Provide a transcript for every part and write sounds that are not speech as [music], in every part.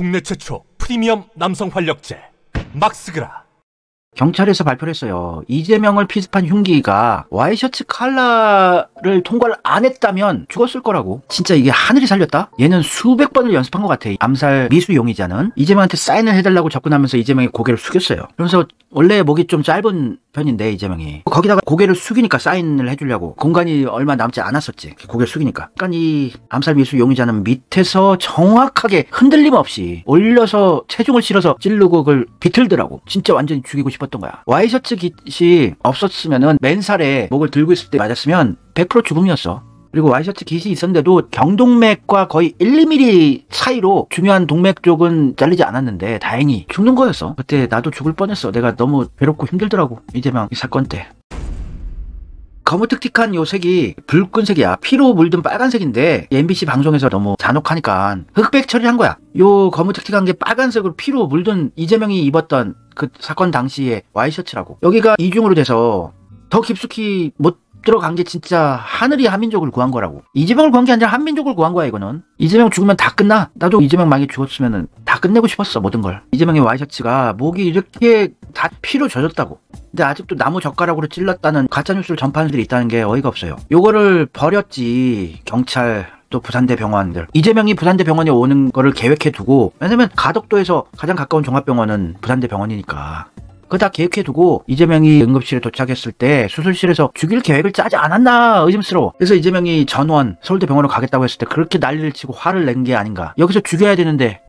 국내 최초 프리미엄 남성 활력제 막스그라 경찰에서 발표를 했어요. 이재명을 피습한 흉기가 와이셔츠 칼라를 통과를 안 했다면 죽었을 거라고. 진짜 이게 하늘이 살렸다? 얘는 수백 번을 연습한 것 같아. 암살 미수 용의자는 이재명한테 사인을 해달라고 접근하면서 이재명이 고개를 숙였어요. 그러면서 원래 목이 좀 짧은 편인데 이재명이 거기다가 고개를 숙이니까 사인을 해주려고 공간이 얼마 남지 않았었지 고개를 숙이니까 그러니까 이 암살 미수 용의자는 밑에서 정확하게 흔들림 없이 올려서 체중을 실어서 찌르고 그걸 비틀더라고 진짜 완전히 죽이고 싶 었던 거야 와이셔츠 깃이 없었으면은 맨살에 목을 들고 있을 때 맞았으면 100% 죽음이었어 그리고 와이셔츠 깃이 있었는데도 경동맥과 거의 1, 2mm 차이로 중요한 동맥 쪽은 잘리지 않았는데 다행히 죽는 거였어. 그때 나도 죽을 뻔했어. 내가 너무 괴롭고 힘들더라고. 이재명 이 사건 때. 거무특틱한 요 색이 붉은색이야. 피로 물든 빨간색인데 MBC 방송에서 너무 잔혹하니까 흑백 처리한 거야. 요 거무특틱한 게 빨간색으로 피로 물든 이재명이 입었던 그 사건 당시의 와이셔츠라고. 여기가 이중으로 돼서 더 깊숙이 못 들어간 게 진짜 하늘이 한민족을 구한 거라고. 이재명을 구한 게 아니라 한민족을 구한 거야, 이거는. 이재명 죽으면 다 끝나. 나도 이재명 만약에 죽었으면 다 끝내고 싶었어, 모든 걸. 이재명의 와이셔츠가 목이 이렇게 다 피로 젖었다고. 근데 아직도 나무 젓가락으로 찔렀다는 가짜뉴스를 전파하는 들이 있다는 게 어이가 없어요. 요거를 버렸지, 경찰. 또 부산대 병원들 이재명이 부산대 병원에 오는 거를 계획해 두고 왜냐면 가덕도에서 가장 가까운 종합병원은 부산대 병원이니까 그거 다 계획해 두고 이재명이 응급실에 도착했을 때 수술실에서 죽일 계획을 짜지 않았나 의심스러워. 그래서 이재명이 전원 서울대 병원으로 가겠다고 했을 때 그렇게 난리를 치고 화를 낸 게 아닌가. 여기서 죽여야 되는데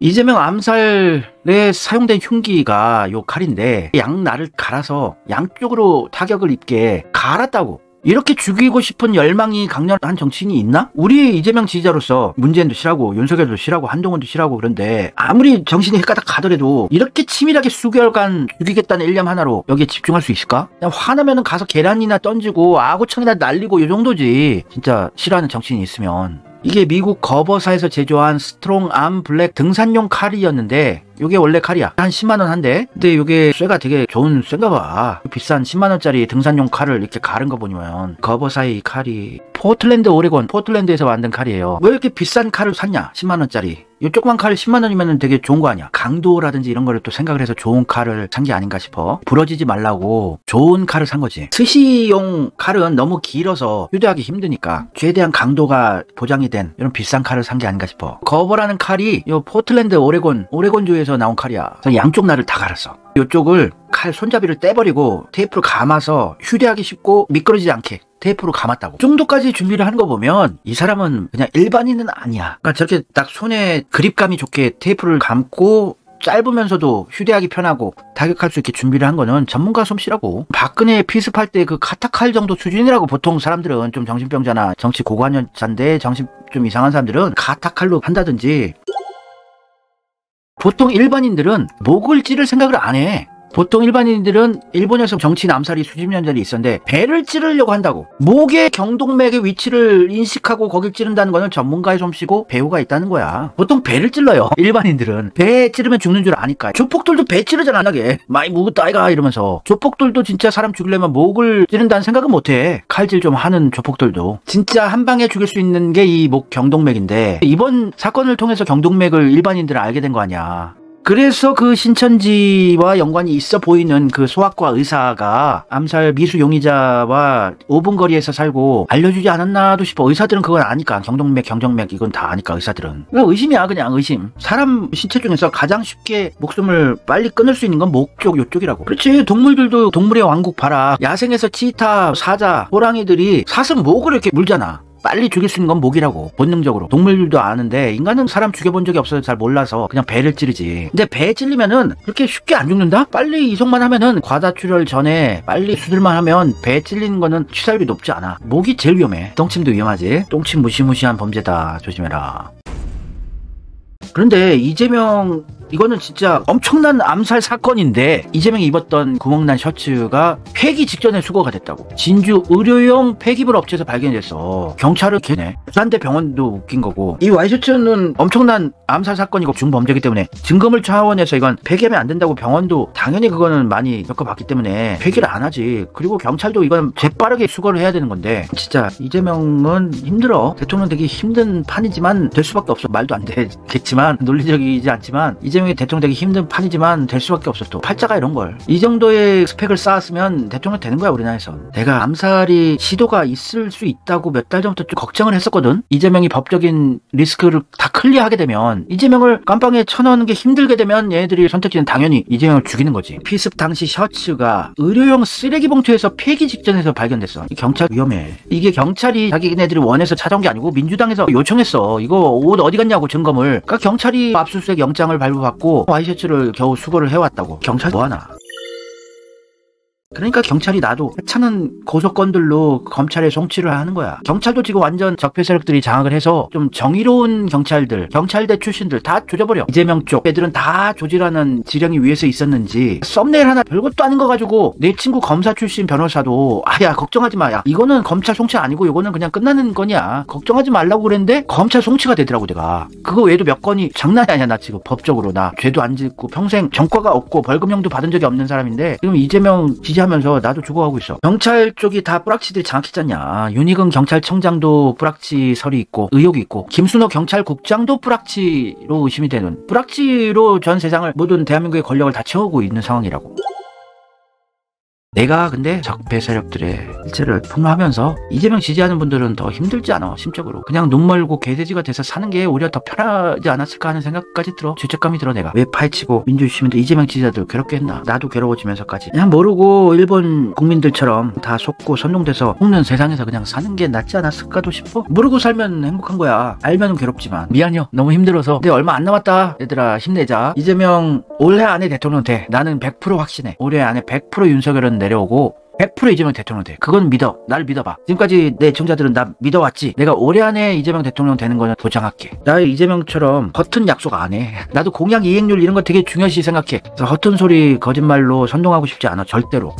이재명 암살에 사용된 흉기가 요 칼인데 양날을 갈아서 양쪽으로 타격을 입게 갈았다고. 이렇게 죽이고 싶은 열망이 강렬한 정치인이 있나? 우리 이재명 지지자로서 문재인도 싫어하고 윤석열도 싫어하고 한동훈도 싫어하고 그런데 아무리 정신이 헷가닥 가더라도 이렇게 치밀하게 수개월간 죽이겠다는 일념 하나로 여기에 집중할 수 있을까? 그냥 화나면 가서 계란이나 던지고 아구청이나 날리고 이 정도지 진짜 싫어하는 정치인이 있으면 이게 미국 거버사에서 제조한 Strong Arm Black 등산용 칼이었는데 요게 원래 칼이야. 한 10만원 한대 근데 요게 쇠가 되게 좋은 쇠인가 봐. 비싼 10만원짜리 등산용 칼을 이렇게 가른 거 보면 Gerber사의 이 칼이 포틀랜드 오레곤 포틀랜드에서 만든 칼이에요. 왜 이렇게 비싼 칼을 샀냐? 10만원짜리. 이 조그만 칼 10만원이면 되게 좋은 거 아니야? 강도라든지 이런 거를 또 생각을 해서 좋은 칼을 산 게 아닌가 싶어. 부러지지 말라고 좋은 칼을 산 거지. 스시용 칼은 너무 길어서 휴대하기 힘드니까 최대한 강도가 보장이 된 이런 비싼 칼을 산 게 아닌가 싶어. Gerber라는 칼이 이 포틀랜드 오레곤 오레곤주에서 나온 칼이야. 양쪽 날을 다 갈았어. 이쪽을 칼 손잡이를 떼버리고 테이프로 감아서 휴대하기 쉽고 미끄러지지 않게 테이프로 감았다고. 그 정도까지 준비를 하는 거 보면 이 사람은 그냥 일반인은 아니야. 그러니까 저렇게 딱 손에 그립감이 좋게 테이프를 감고 짧으면서도 휴대하기 편하고 타격할 수 있게 준비를 한 거는 전문가 솜씨라고 박근혜 피습할 때 그 카타칼 정도 수준이라고 보통 사람들은 좀 정신병자나 정치 고관여자인데 정신 좀 이상한 사람들은 카타칼로 한다든지 보통 일반인들은 목을 찌를 생각을 안 해. 보통 일반인들은 일본에서 정치인 암살이 수십 년 전에 있었는데 배를 찌르려고 한다고. 목의 경동맥의 위치를 인식하고 거길 찌른다는 거는 전문가의 솜씨고 배우가 있다는 거야. 보통 배를 찔러요 [laughs] 일반인들은. 배 찌르면 죽는 줄 아니까. 조폭들도 배 찌르잖아 나게. 많이 묵었다 아이가 이러면서. 조폭들도 진짜 사람 죽이려면 목을 찌른다는 생각은 못해. 칼질 좀 하는 조폭들도. 진짜 한 방에 죽일 수 있는 게 이 목 경동맥인데 이번 사건을 통해서 경동맥을 일반인들은 알게 된 거 아니야 그래서 그 신천지와 연관이 있어 보이는 그 소아과 의사가 암살 미수 용의자와 5분 거리에서 살고 알려주지 않았나도 싶어. 의사들은 그건 아니까. 경동맥, 경정맥 이건 다 아니까 의사들은. 의심이야 그냥 의심. 사람 신체 중에서 가장 쉽게 목숨을 빨리 끊을 수 있는 건 목 쪽, 요쪽이라고. 그렇지. 동물들도 동물의 왕국 봐라. 야생에서 치타, 사자, 호랑이들이 사슴 목을 이렇게 물잖아. 빨리 죽일 수 있는 건 목이라고 본능적으로. 동물들도 아는데 인간은 사람 죽여본 적이 없어서 잘 몰라서 그냥 배를 찌르지. 근데 배 찔리면은 그렇게 쉽게 안 죽는다? 빨리 이송만 하면은 과다출혈 전에 빨리 수술만 하면 배 찔리는 거는 치살비 높지 않아. 목이 제일 위험해. 똥침도 위험하지. 똥침 무시무시한 범죄다. 조심해라. 그런데 이재명 이거는 진짜 엄청난 암살 사건인데 이재명이 입었던 구멍난 셔츠가 폐기 직전에 수거가 됐다고. 진주 의료용 폐기물 업체에서 발견됐어. 경찰은 걔네. 부산대 병원도 웃긴 거고. 이 와이셔츠는 엄청난 암살 사건이고 중범죄이기 때문에 증거물 차원에서 이건 폐기하면 안 된다고 병원도 당연히 그거는 많이 겪어봤기 때문에 폐기를 안 하지. 그리고 경찰도 이건 재빠르게 수거를 해야 되는 건데 진짜 이재명은 힘들어. 대통령 되기 힘든 판이지만 될 수밖에 없어. 말도 안 되겠지만 논리적이지 않지만 이 재명이 대통령 되기 힘든 판이지만 될 수밖에 없어 또 팔자가 이런 걸. 이 정도의 스펙을 쌓았으면 대통령 되는 거야 우리나라에선. 내가 암살이 시도가 있을 수 있다고 몇 달 전부터 좀 걱정을 했었거든. 이재명이 법적인 리스크를 다 clear하게 되면 이재명을 깜빵에 쳐넣는 게 힘들게 되면 얘네들이 선택지는 당연히 이재명을 죽이는 거지. 피습 당시 셔츠가 의료용 쓰레기 봉투에서 폐기 직전에서 발견됐어. 이 경찰 위험해. 이게 경찰이 자기네들이 원해서 찾아온 게 아니고 민주당에서 요청했어. 이거 옷 어디 갔냐고 증거물. 그러니까 경찰이 압수수색 영장을 발부 받고 와이셔츠를 겨우 수거를 해왔다고. 경찰 뭐하나? 그러니까 경찰이 나도 하찮은 고소건들로 검찰에 송치를 하는 거야. 경찰도 지금 완전 적폐 세력들이 장악을 해서 좀 정의로운 경찰들, 경찰대 출신들 다 조져버려. 이재명 쪽 애들은 다 조지라는 지령이 위에서 있었는지 썸네일 하나 별것도 아닌 거 가지고 내 친구 검사 출신 변호사도 아야 걱정하지 마야 이거는 검찰 송치 아니고 이거는 그냥 끝나는 거냐 걱정하지 말라고 그랬는데 검찰 송치가 되더라고 내가 그거 외에도 몇 건이 장난이 아니야 나 지금 법적으로 나 죄도 안 짓고 평생 전과가 없고 벌금형도 받은 적이 없는 사람인데 지금 이재명 지 지하면서 나도 죽어가고 있어. 경찰 쪽이 다 뿌락치들이 장악했잖냐. 윤희근 경찰청장도 뿌락치 설이 있고 의혹이 있고 김순호 경찰국장도 뿌락치로 의심이 되는 뿌락치로 전 세상을 모든 대한민국의 권력을 다 채우고 있는 상황이라고. 내가 근데 적폐 세력들의 실체를 폭로하면서 이재명 지지하는 분들은 더 힘들지 않아 심적으로. 그냥 눈 멀고 개돼지가 돼서 사는 게 오히려 더 편하지 않았을까 하는 생각까지 들어 죄책감이 들어 내가. 왜 파헤치고 민주주의 시민들 이재명 지지자들 괴롭게 했나? 나도 괴로워지면서까지. 그냥 모르고 일본 국민들처럼 다 속고 선동돼서 속는 세상에서 그냥 사는 게 낫지 않았을까도 싶어? 모르고 살면 행복한 거야. 알면 괴롭지만. 미안해요. 너무 힘들어서. 근데 얼마 안 남았다. 얘들아 힘내자. 이재명 올해 안에 대통령 돼. 나는 100% 확신해. 올해 안에 100% 윤석열은 내려오고 100% 이재명 대통령 돼. 그건 믿어. 날 믿어봐. 지금까지 내 청자들은 나 믿어왔지. 내가 올해 안에 이재명 대통령 되는 거는 보장할게. 나 이재명처럼 허튼 약속 안 해. [laughs] 나도 공약 이행률 이런 거 되게 중요시 생각해. 그래서 허튼 소리 거짓말로 선동하고 싶지 않아. 절대로.